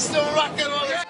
still rocking on